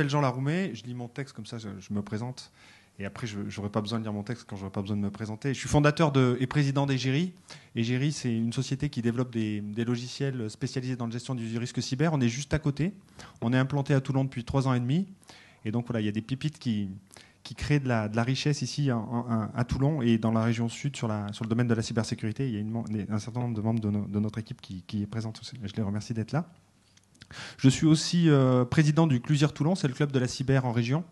m'appelle Jean Laroumet, je lis mon texte comme ça, je, me présente. Et après, je n'aurai pas besoin de lire mon texte quand je n'aurai pas besoin de me présenter. Je suis fondateur et président d'Egiri. Egiri, c'est une société qui développe des, logiciels spécialisés dans la gestion du risque cyber. On est juste à côté. On est implanté à Toulon depuis trois ans et demi. Et donc voilà, il y a des pépites qui, créent de la, richesse ici à Toulon et dans la région sud sur, le domaine de la cybersécurité. Il y a un certain nombre de membres de notre équipe qui, qui, est présente. Je les remercie d'être là. Je suis aussi euh, président du Clusier Toulon, c'est le club de la cyber en région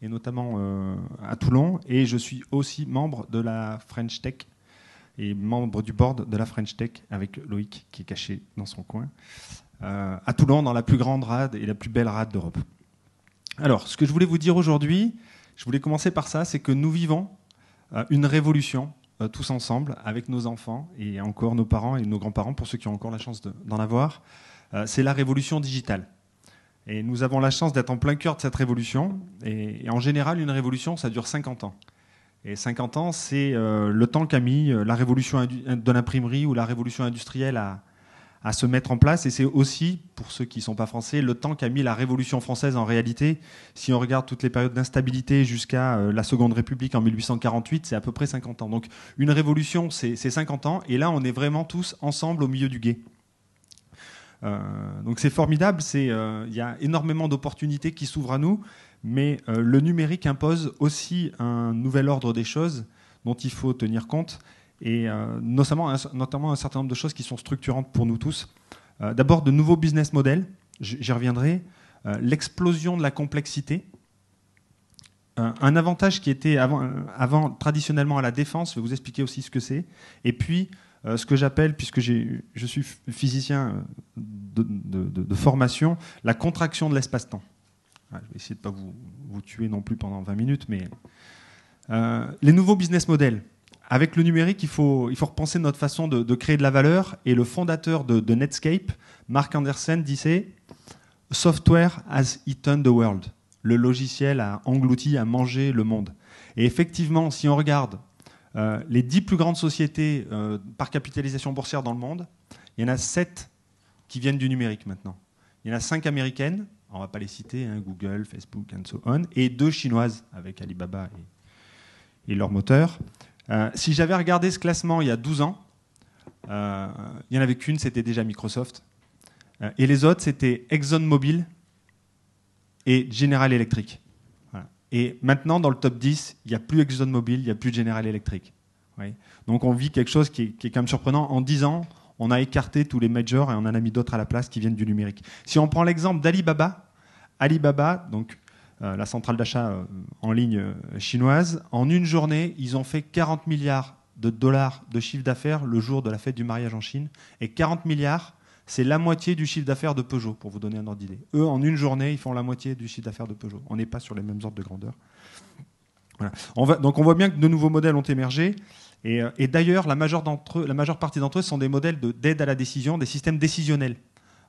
et notamment euh, à Toulon. Et je suis aussi membre de la French Tech et membre du board de la French Tech avec Loïc qui est caché dans son coin, euh, à Toulon, dans la plus grande rade et la plus belle rade d'Europe. Alors, ce que je voulais vous dire aujourd'hui, je voulais commencer par ça, c'est que nous vivons une révolution tous ensemble avec nos enfants et encore nos parents et nos grands-parents, pour ceux qui ont encore la chance d'en avoir. Euh, c'est la révolution digitale. Et nous avons la chance d'être en plein cœur de cette révolution. Et, en général, une révolution, ça dure 50 ans. Et 50 ans, c'est euh, le temps qu'a mis euh, la révolution de l'imprimerie ou la révolution industrielle à, se mettre en place. Et c'est aussi, pour ceux qui ne sont pas français, le temps qu'a mis la révolution française en réalité. Si on regarde toutes les périodes d'instabilité jusqu'à la Seconde République en 1848, c'est à peu près 50 ans. Donc une révolution, c'est 50 ans. Et là, on est vraiment tous ensemble au milieu du guet. Euh, donc c'est formidable, il euh, y a énormément d'opportunités qui s'ouvrent à nous, mais euh, le numérique impose aussi un nouvel ordre des choses dont il faut tenir compte, et notamment, un certain nombre de choses qui sont structurantes pour nous tous. D'abord, de nouveaux business models, j'y reviendrai, l'explosion de la complexité, un avantage qui était avant, avant, traditionnellement à la défense, je vais vous expliquer aussi ce que c'est, et puis euh, ce que j'appelle, puisque je suis physicien euh, de, formation, la contraction de l'espace-temps. je vais essayer de ne pas vous, tuer non plus pendant 20 minutes, mais euh, les nouveaux business models. Avec le numérique, il faut, repenser notre façon de, de créer de la valeur. Et le fondateur de Netscape, Mark Anderson, disait Software has eaten the world. Le logiciel a englouti, a mangé le monde. Et effectivement, si on regarde euh, les dix plus grandes sociétés euh, par capitalisation boursière dans le monde, il y en a sept qui viennent du numérique maintenant. Il y en a cinq américaines, on ne va pas les citer, hein, Google, Facebook, and so on, et deux chinoises avec Alibaba et, leur moteur. Euh, si j'avais regardé ce classement il y a 12 ans, il n'y en avait qu'une, c'était déjà Microsoft. Et les autres, c'était ExxonMobil et General Electric. Et maintenant, dans le top 10, il n'y a plus ExxonMobil, il n'y a plus General Electric. Donc on vit quelque chose qui est, qui est, quand même surprenant. En 10 ans, on a écarté tous les majors et on en a mis d'autres à la place qui viennent du numérique. Si on prend l'exemple d'Alibaba, Alibaba, donc euh, la centrale d'achat euh, en ligne euh, chinoise, en une journée, ils ont fait 40 milliards de dollars de chiffre d'affaires le jour de la fête du mariage en Chine. Et 40 milliards, c'est la moitié du chiffre d'affaires de Peugeot, pour vous donner un ordre d'idée. Eux, en une journée, ils font la moitié du chiffre d'affaires de Peugeot. On n'est pas sur les mêmes ordres de grandeur. Donc on voit bien que de nouveaux modèles ont émergé. Et, euh, d'ailleurs, la majeure, partie d'entre eux sont des modèles d'aide à la décision, des systèmes décisionnels.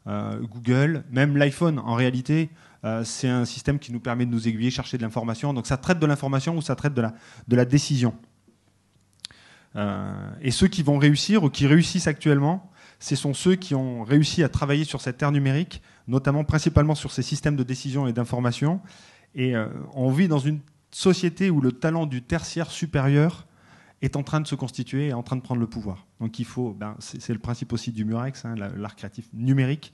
Euh, Google, même l'iPhone, en réalité, euh, c'est un système qui nous permet de nous aiguiller, chercher de l'information. Donc ça traite de l'information ou ça traite de la, décision. Et ceux qui vont réussir ou qui réussissent actuellement, ce sont ceux qui ont réussi à travailler sur cette ère numérique, notamment principalement sur ces systèmes de décision et d'information. Et euh, on vit dans une société où le talent du tertiaire supérieur est en train de se constituer et en train de prendre le pouvoir. Donc il faut, ben, c'est le principe aussi du Murex, hein, l'art créatif numérique.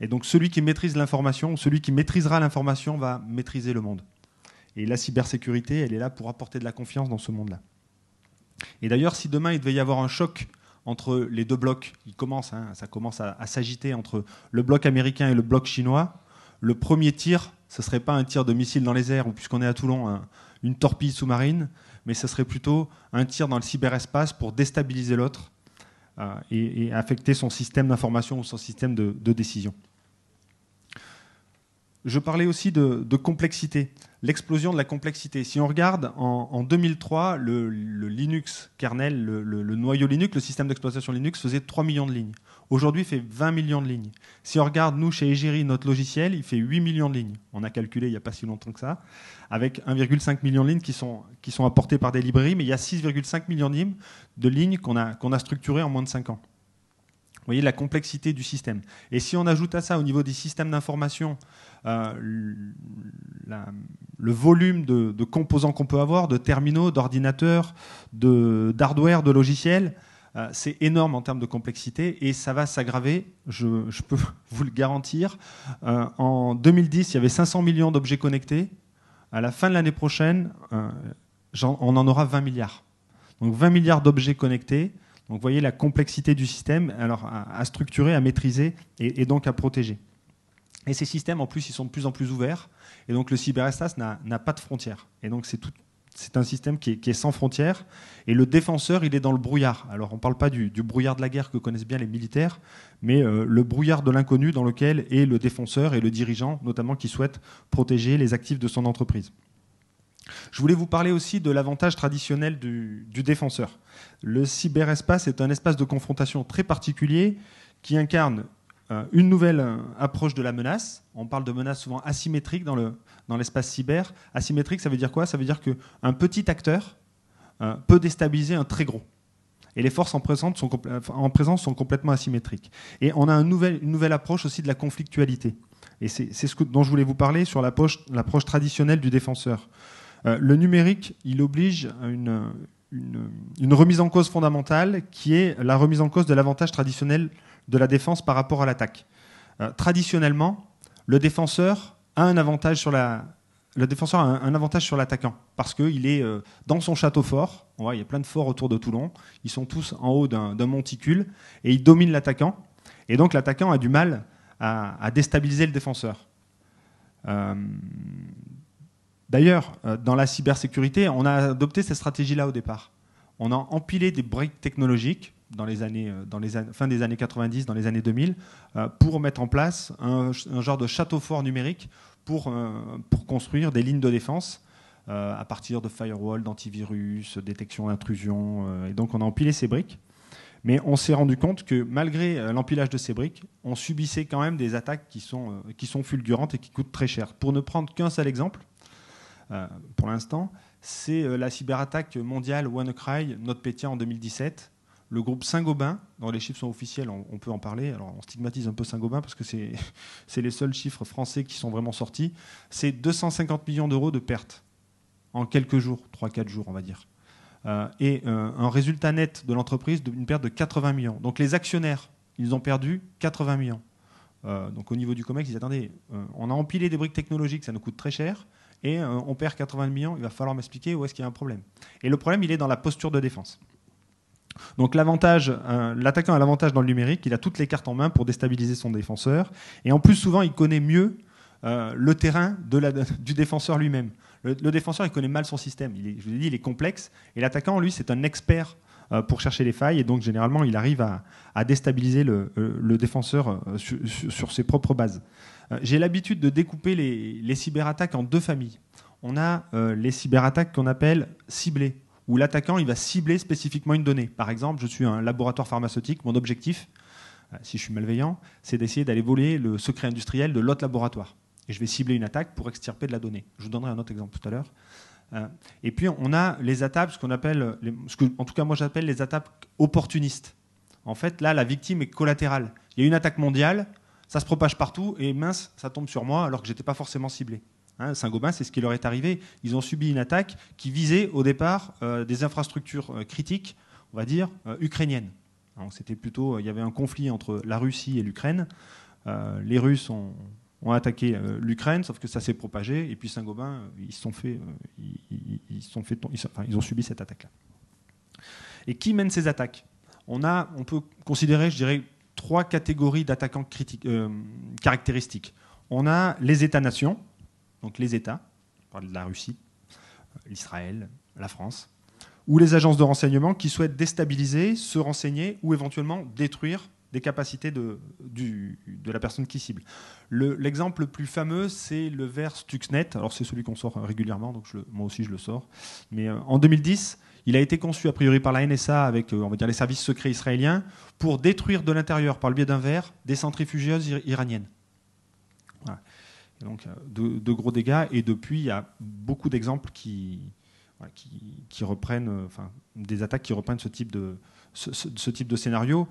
Et donc celui qui maîtrise l'information, celui qui maîtrisera l'information va maîtriser le monde. Et la cybersécurité, elle est là pour apporter de la confiance dans ce monde-là. Et d'ailleurs, si demain il devait y avoir un choc entre les deux blocs, il commence, hein, ça commence à, s'agiter entre le bloc américain et le bloc chinois, le premier tir, ce ne serait pas un tir de missile dans les airs, ou puisqu'on est à Toulon, un, une torpille sous-marine, mais ce serait plutôt un tir dans le cyberespace pour déstabiliser l'autre euh, et, affecter son système d'information ou son système de, décision. Je parlais aussi de, complexité, l'explosion de la complexité. Si on regarde en, en 2003, le, le, Linux kernel, le, noyau Linux, le système d'exploitation Linux faisait 3 millions de lignes. Aujourd'hui, il fait 20 millions de lignes. Si on regarde, nous, chez Egiri, notre logiciel, il fait 8 millions de lignes. On a calculé il n'y a pas si longtemps que ça, avec 1,5 million de lignes qui sont, qui sont apportées par des librairies, mais il y a 6,5 millions de lignes qu'on a, qu'on a structurées en moins de 5 ans. Vous voyez la complexité du système. Et si on ajoute à ça au niveau des systèmes d'information euh, le volume de, composants qu'on peut avoir, de terminaux, d'ordinateurs, d'hardware, de, logiciels, euh, c'est énorme en termes de complexité et ça va s'aggraver, je, peux vous le garantir. Euh, en 2010, il y avait 500 millions d'objets connectés. À la fin de l'année prochaine, on en aura 20 milliards. Donc 20 milliards d'objets connectés. Donc vous voyez la complexité du système alors, à, structurer, à maîtriser et donc à protéger. Et ces systèmes, en plus, ils sont de plus en plus ouverts. Et donc, le cyberespace n'a pas de frontières. Et donc, c'est un système qui est, sans frontières. Et le défenseur, il est dans le brouillard. Alors, on ne parle pas du, brouillard de la guerre que connaissent bien les militaires, mais euh, le brouillard de l'inconnu dans lequel est le défenseur et le dirigeant, notamment qui souhaite protéger les actifs de son entreprise. Je voulais vous parler aussi de l'avantage traditionnel du, défenseur. Le cyberespace est un espace de confrontation très particulier qui incarne euh, une nouvelle euh, approche de la menace. On parle de menace souvent asymétrique dans, le, dans l'espace cyber. Asymétrique, ça veut dire quoi? Ça veut dire qu'un petit acteur euh, peut déstabiliser un très gros. Et les forces en présence sont, en présence sont complètement asymétriques. Et on a une nouvelle approche aussi de la conflictualité. Et c'est, ce dont je voulais vous parler sur l'approche, l'approche traditionnelle du défenseur. Le numérique, il oblige une, une, remise en cause fondamentale qui est la remise en cause de l'avantage traditionnel de la défense par rapport à l'attaque. Euh, traditionnellement, le défenseur a un avantage sur l'attaquant parce qu'il est euh, dans son château fort. Il y a plein de forts autour de Toulon. Ils sont tous en haut d'un monticule et ils dominent l'attaquant. Et donc l'attaquant a du mal à, déstabiliser le défenseur. Euh, d'ailleurs, dans la cybersécurité, on a adopté cette stratégie-là au départ. On a empilé des briques technologiques dans les années, euh, dans les fin des années 90, dans les années 2000, euh, pour mettre en place un, genre de château fort numérique pour, euh, pour construire des lignes de défense à partir de firewall, d'antivirus, détection d'intrusion. et donc on a empilé ces briques. Mais on s'est rendu compte que malgré l'empilage de ces briques, on subissait quand même des attaques qui sont, qui sont fulgurantes et qui coûtent très cher. Pour ne prendre qu'un seul exemple, pour l'instant, c'est la cyberattaque mondiale WannaCry, NotPetya en 2017, le groupe Saint-Gobain, dont les chiffres sont officiels, on, peut en parler. Alors on stigmatise un peu Saint-Gobain parce que c'est les seuls chiffres français qui sont vraiment sortis. C'est 250 millions d'euros de pertes en quelques jours, 3-4 jours on va dire. Euh, et euh, un résultat net de l'entreprise d'une perte de 80 millions. Donc les actionnaires, ils ont perdu 80 millions. Euh, donc au niveau du COMEX, ils attendez, on a empilé des briques technologiques, ça nous coûte très cher, et on perd 80 millions, il va falloir m'expliquer où est-ce qu'il y a un problème. Et le problème, il est dans la posture de défense. Donc l'avantage, euh, l'attaquant a l'avantage dans le numérique, il a toutes les cartes en main pour déstabiliser son défenseur, et en plus souvent il connaît mieux euh, le terrain du défenseur lui-même. Le, défenseur il connaît mal son système, il je vous ai dit il est complexe, et l'attaquant lui c'est un expert euh, pour chercher les failles, et donc généralement il arrive à, déstabiliser le, défenseur sur, ses propres bases. J'ai l'habitude de découper les, cyberattaques en deux familles. On a les cyberattaques qu'on appelle ciblées où l'attaquant il va cibler spécifiquement une donnée. Par exemple, je suis un laboratoire pharmaceutique, mon objectif, euh, si je suis malveillant, c'est d'essayer d'aller voler le secret industriel de l'autre laboratoire. Et je vais cibler une attaque pour extirper de la donnée. Je vous donnerai un autre exemple tout à l'heure. Euh, et puis on a les attaques, ce qu'on appelle, en tout cas moi j'appelle les attaques opportunistes. En fait, là, la victime est collatérale. Il y a une attaque mondiale, ça se propage partout, et mince, ça tombe sur moi alors que j'étais pas forcément ciblé. Hein, Saint-Gobain, c'est ce qui leur est arrivé. Ils ont subi une attaque qui visait au départ euh, des infrastructures euh, critiques, on va dire, euh, ukrainiennes. C'était plutôt, il y avait un conflit entre la Russie et l'Ukraine. les Russes ont, attaqué l'Ukraine, sauf que ça s'est propagé. Et puis Saint-Gobain, ils sont fait, ils, sont ils ont subi cette attaque-là. Et qui mène ces attaques? On, a, on peut considérer, je dirais, trois catégories d'attaquants caractéristiques. On a les États-nations, donc les États, on parle de la Russie, l'Israël, la France, ou les agences de renseignement qui souhaitent déstabiliser, se renseigner ou éventuellement détruire des capacités de, de la personne qui cible. L'exemple le, plus fameux, c'est le vers Stuxnet. Alors c'est celui qu'on sort régulièrement, donc moi aussi je le sors. Mais euh, en 2010, il a été conçu a priori par la NSA avec, euh, les services secrets israéliens pour détruire de l'intérieur, par le biais d'un verre, des centrifugeuses iraniennes donc euh, de, gros dégâts. Et depuis, il y a beaucoup d'exemples qui, reprennent, euh, enfin, des attaques qui reprennent ce type de, scénario.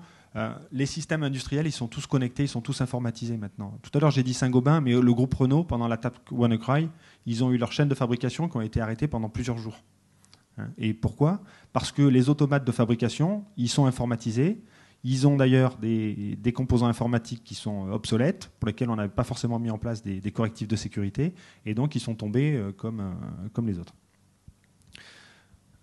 les systèmes industriels, ils sont tous connectés, ils sont tous informatisés maintenant. Tout à l'heure, j'ai dit Saint-Gobain, mais le groupe Renault, pendant l'attaque WannaCry, ils ont eu leur chaîne de fabrication qui ont été arrêtées pendant plusieurs jours. Hein. Et pourquoi? Parce que les automates de fabrication, ils sont informatisés. Ils ont d'ailleurs des, composants informatiques qui sont obsolètes, pour lesquels on n'avait pas forcément mis en place des, correctifs de sécurité, et donc ils sont tombés euh, comme, euh, comme les autres.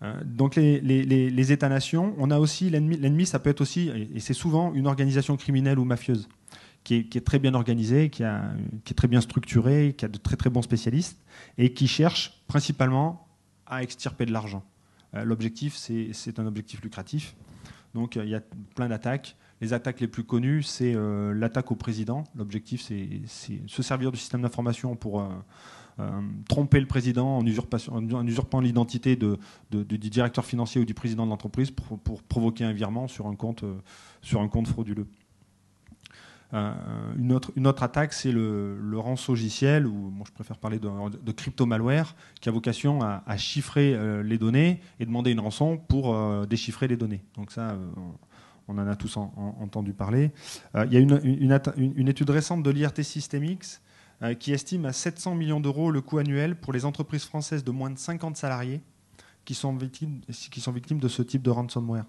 Euh, donc les, États-nations, on a aussi l'ennemi. Ça peut être aussi, et c'est souvent une organisation criminelle ou mafieuse, qui est, très bien organisée, qui, qui, est très bien structurée, qui a de très très bons spécialistes, et qui cherche principalement à extirper de l'argent. L'objectif, c'est un objectif lucratif. Donc il y a plein d'attaques. Les attaques les plus connues, c'est euh, l'attaque au président. L'objectif, c'est se servir du système d'information pour euh, euh, tromper le président en, usurpant l'identité du directeur financier ou du président de l'entreprise pour, provoquer un virement sur un compte frauduleux. Une, autre, une, autre, attaque, c'est le, le rançongiciel, ou je préfère parler de, crypto-malware, qui a vocation à, chiffrer les données et demander une rançon pour déchiffrer les données. Donc ça, on en a tous entendu parler. Euh, il y a une, étude récente de l'IRT Systemix euh, qui estime à 700 millions d'euros le coût annuel pour les entreprises françaises de moins de 50 salariés qui sont victimes, qui sont victimes de ce type de ransomware.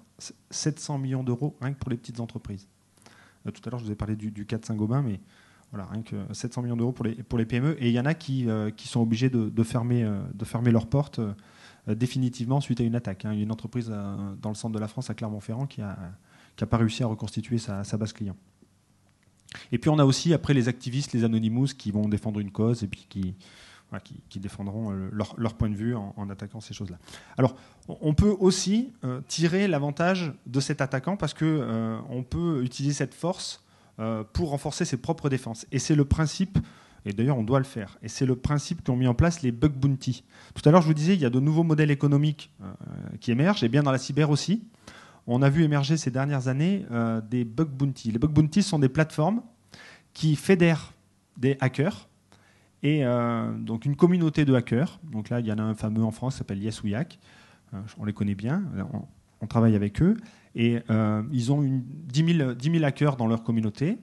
700 millions d'euros rien que pour les petites entreprises. Euh, tout à l'heure, je vous ai parlé du, cas de Saint-Gobain, mais voilà, rien que 700 millions d'euros pour les, PME. Et il y en a qui, qui sont obligés de, fermer, de fermer leurs portes définitivement suite à une attaque. Il y a une entreprise dans le centre de la France, à Clermont-Ferrand, qui n'a pas réussi à reconstituer sa, base client. Et puis on a aussi après les activistes, les anonymous qui vont défendre une cause et puis qui, qui, défendront euh, leur, point de vue en, attaquant ces choses-là. Alors on peut aussi euh, tirer l'avantage de cet attaquant parce que euh, on peut utiliser cette force pour renforcer ses propres défenses. Et c'est le principe et d'ailleurs on doit le faire. Et c'est le principe qu'ont mis en place les bug bounty. Tout à l'heure je vous disais, il y a de nouveaux modèles économiques qui émergent, et bien dans la cyber aussi on a vu émerger ces dernières années des bug bounty. Les bug bounty sont des plateformes qui fédèrent des hackers et euh, donc une communauté de hackers. Donc là, il y en a un fameux en France qui s'appelle Yes. Euh, on les connaît bien, on, travaille avec eux. Et ils ont une, 10, 000, hackers dans leur communauté.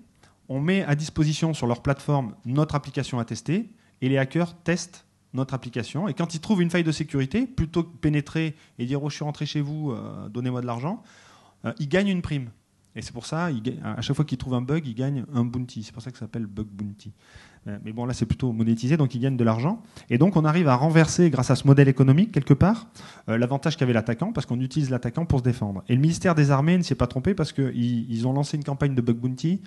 On met à disposition sur leur plateforme notre application à tester et les hackers testent notre application. Et quand ils trouvent une faille de sécurité, plutôt que pénétrer et dire oh, je suis rentré chez vous, euh, donnez-moi de l'argent, euh, ils gagnent une prime. Et c'est pour ça, à chaque fois qu'ils trouvent un bug, ils gagnent un bounty. C'est pour ça que ça s'appelle bug bounty. Euh, mais bon, là, c'est plutôt monétisé, donc ils gagnent de l'argent. Et donc, on arrive à renverser, grâce à ce modèle économique, quelque part, l'avantage qu'avait l'attaquant, parce qu'on utilise l'attaquant pour se défendre. Et le ministère des Armées ne s'est pas trompé, parce qu'ils ils ont lancé une campagne de bug bounty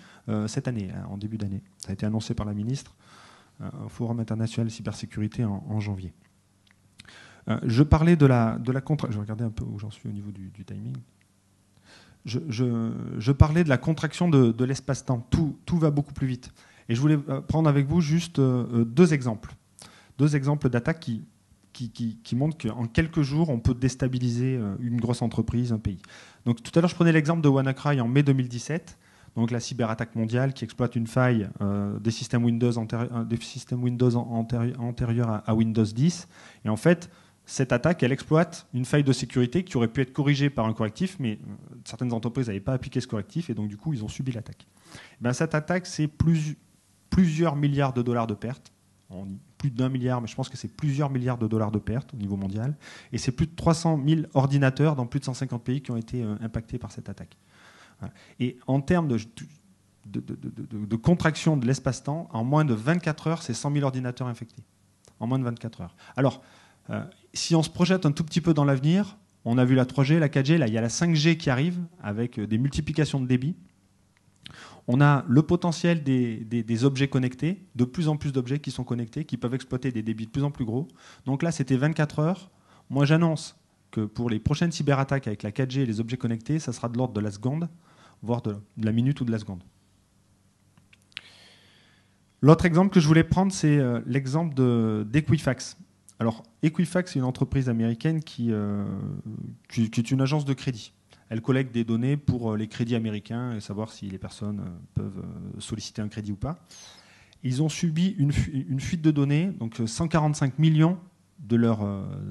cette année, hein, en début d'année. Ça a été annoncé par la ministre au Forum international cybersécurité en, janvier. Euh, je parlais de la, de la contraction. Je vais regarder un peu où j'en suis au niveau du, timing. Je, parlais de la contraction de, l'espace-temps. Tout, va beaucoup plus vite. Et je voulais euh, prendre avec vous juste euh, deux exemples. Deux exemples d'attaques qui, montrent qu'en quelques jours, on peut déstabiliser une grosse entreprise, un pays. Donc, tout à l'heure, je prenais l'exemple de WannaCry en mai 2017 donc la cyberattaque mondiale qui exploite une faille euh, des systèmes Windows, euh, des systèmes Windows antérieurs à, Windows 10. Et en fait, cette attaque, elle exploite une faille de sécurité qui aurait pu être corrigée par un correctif, mais euh, certaines entreprises n'avaient pas appliqué ce correctif et donc du coup, ils ont subi l'attaque. Eh ben, cette attaque, c'est plusieurs milliards de dollars de pertes. Plus d'un milliard, mais je pense que c'est plusieurs milliards de dollars de pertes au niveau mondial. Et c'est plus de 300 000 ordinateurs dans plus de 150 pays qui ont été impactés par cette attaque. Et en termes de, de, contraction de l'espace-temps, en moins de 24 heures, c'est 100 000 ordinateurs infectés. En moins de 24 heures. Alors, euh, si on se projette un tout petit peu dans l'avenir, on a vu la 3G, la 4G, là il y a la 5G qui arrive avec euh, des multiplications de débit. On a le potentiel des, des, objets connectés, de plus en plus d'objets qui sont connectés, qui peuvent exploiter des débits de plus en plus gros. Donc là, c'était 24 heures. Moi, j'annonce que pour les prochaines cyberattaques avec la 4G et les objets connectés, ça sera de l'ordre de la seconde voire de, la minute ou de la seconde. L'autre exemple que je voulais prendre, c'est euh, l'exemple d'Equifax. Alors, Equifax, c'est une entreprise américaine euh, qui, est une agence de crédit. Elle collecte des données pour euh, les crédits américains et savoir si les personnes peuvent solliciter un crédit ou pas. Ils ont subi une, fuite de données, donc 145 millions de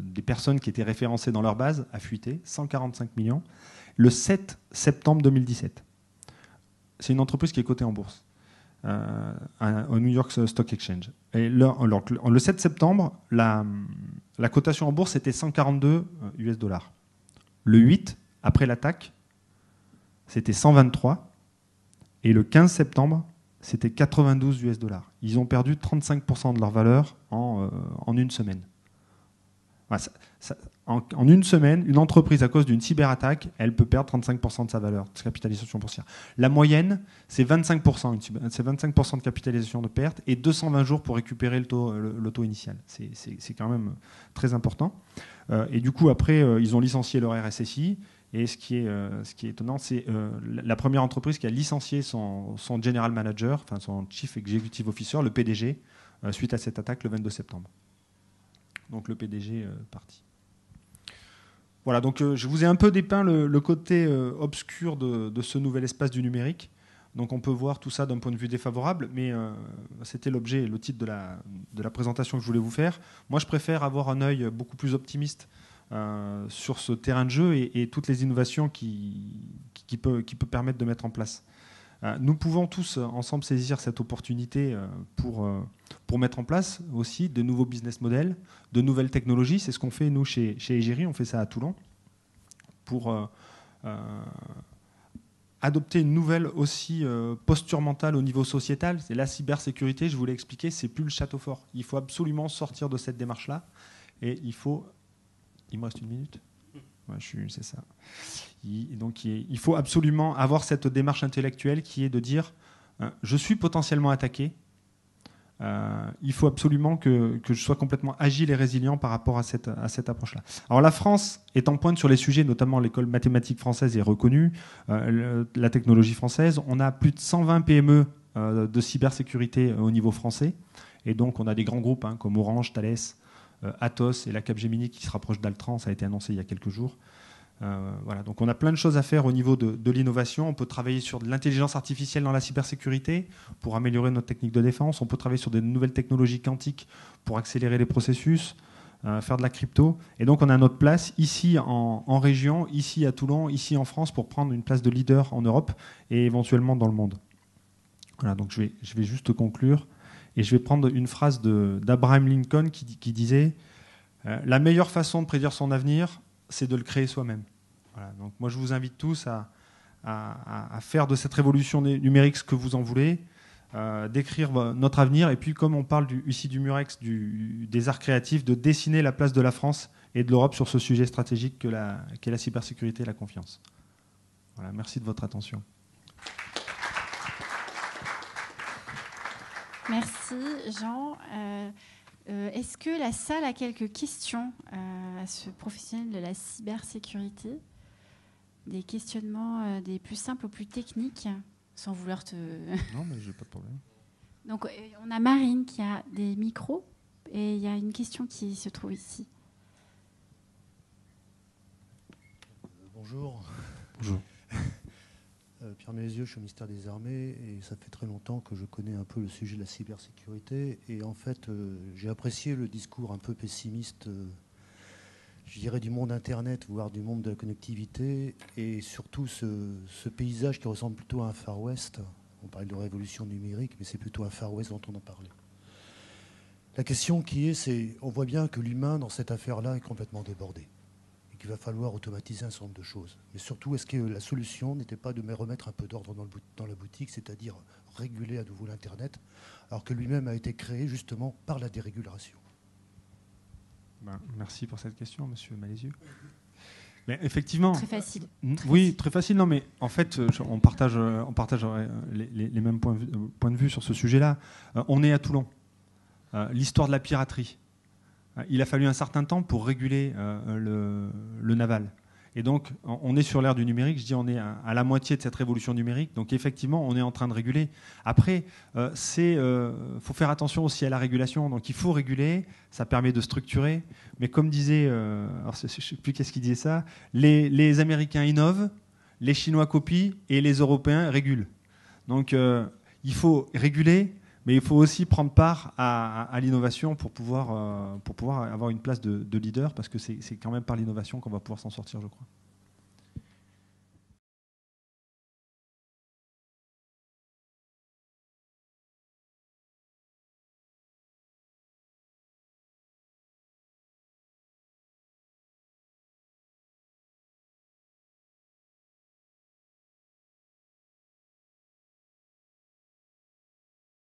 des personnes qui étaient référencées dans leur base a fuité, 145 millions le 7 septembre 2017. c'est une entreprise qui est cotée en bourse. Au New York Stock Exchange. Et le, le 7 septembre, la, cotation en bourse était 142 US dollars. Le 8, après l'attaque, c'était 123. Et le 15 septembre, c'était 92 US dollars. Ils ont perdu 35% de leur valeur en, en une semaine en, une semaine, une entreprise, à cause d'une cyberattaque, elle peut perdre 35% de sa valeur de capitalisation boursière. La moyenne, c'est 25%, c'est 25 de capitalisation de perte et 220 jours pour récupérer le taux, le, taux initial. C'est quand même très important. Euh, et du coup, après, euh, ils ont licencié leur RSSI. Et ce qui est, euh, ce qui est étonnant, c'est la première entreprise qui a licencié son, son, general manager, enfin son chief executive officer, le PDG, suite à cette attaque le 22 septembre donc le PDG euh, parti. Voilà, donc euh, je vous ai un peu dépeint le, côté euh, obscur de, ce nouvel espace du numérique. Donc on peut voir tout ça d'un point de vue défavorable, mais c'était l'objet, le titre de la, de la présentation que je voulais vous faire. Moi, je préfère avoir un œil beaucoup plus optimiste sur ce terrain de jeu et, toutes les innovations qui, qui, peut, qui peut permettre de mettre en place. Euh, nous pouvons tous euh, ensemble saisir cette opportunité euh, pour, pour mettre en place aussi de nouveaux business models, de nouvelles technologies. C'est ce qu'on fait nous chez, chez Egeri, on fait ça à Toulon, pour adopter une nouvelle aussi posture mentale au niveau sociétal. C'est la cybersécurité, je vous l'ai expliqué, c'est plus le château fort. Il faut absolument sortir de cette démarche-là et il faut... Il me reste une minute c'est ça. donc, il faut absolument avoir cette démarche intellectuelle qui est de dire euh, je suis potentiellement attaqué. Euh, il faut absolument que, je sois complètement agile et résilient par rapport à cette, approche-là. Alors la France est en pointe sur les sujets, notamment l'école mathématique française est reconnue, euh, la technologie française. On a plus de 120 PME de cybersécurité au niveau français. Et donc on a des grands groupes hein, comme Orange, Thales, euh, Atos et la Capgemini qui se rapproche d'Altran, ça a été annoncé il y a quelques jours. Euh, voilà, donc on a plein de choses à faire au niveau de, l'innovation. On peut travailler sur de l'intelligence artificielle dans la cybersécurité pour améliorer notre technique de défense. On peut travailler sur des nouvelles technologies quantiques pour accélérer les processus, euh, faire de la crypto. Et donc on a notre place ici en, région, ici à Toulon, ici en France pour prendre une place de leader en Europe et éventuellement dans le monde. Voilà, donc je vais, je vais juste conclure. Et je vais prendre une phrase d'Abraham Lincoln qui, disait euh, La meilleure façon de prédire son avenir, c'est de le créer soi-même. donc moi, je vous invite tous à, faire de cette révolution numérique ce que vous en voulez, euh, d'écrire notre avenir, et puis, comme on parle du, ici du Murex, des arts créatifs, de dessiner la place de la France et de l'Europe sur ce sujet stratégique qu'est la, la cybersécurité et la confiance. Voilà, merci de votre attention. Merci Jean. Euh, euh, est-ce que la salle a quelques questions euh, à ce professionnel de la cybersécurité? Des questionnements des plus simples aux plus techniques, sans vouloir te... non, mais j'ai pas de problème. Donc on a Marine qui a des micros et il y a une question qui se trouve ici. Bonjour. Bonjour. Euh, Pierre Mézieux, je suis au ministère des Armées et ça fait très longtemps que je connais un peu le sujet de la cybersécurité. Et en fait, euh, j'ai apprécié le discours un peu pessimiste, euh, je dirais, du monde Internet, voire du monde de la connectivité, et surtout ce, paysage qui ressemble plutôt à un Far West. On parle de révolution numérique, mais c'est plutôt un Far West dont on a parlé. La question qui est, c'est, on voit bien que l'humain dans cette affaire-là est complètement débordé il va falloir automatiser un certain nombre de choses. Mais surtout, est-ce que la solution n'était pas de me remettre un peu d'ordre dans, dans, la boutique, c'est-à-dire réguler à nouveau l'Internet, alors que lui-même a été créé justement par la dérégulation? Ben, Merci pour cette question, monsieur Malézieux. Mais effectivement. Très facile. oui, très facile. Non, mais en fait, on partage, on partage les, mêmes points, points, de vue sur ce sujet-là. Euh, on est à Toulon. Euh, l'histoire de la piraterie, il a fallu un certain temps pour réguler euh, le, naval. Et donc, on est sur l'ère du numérique. Je dis, on est à la moitié de cette révolution numérique. Donc, effectivement, on est en train de réguler. Après, euh, euh, faut faire attention aussi à la régulation. Donc, il faut réguler. Ça permet de structurer. Mais comme disait, alors je ne sais plus qu'est-ce qui disait ça, les, Américains innovent, les Chinois copient et les Européens régulent. Donc, il faut réguler, mais il faut aussi prendre part à, l'innovation pour pouvoir, euh, pour pouvoir avoir une place de, leader, parce que c'est quand même par l'innovation qu'on va pouvoir s'en sortir, je crois.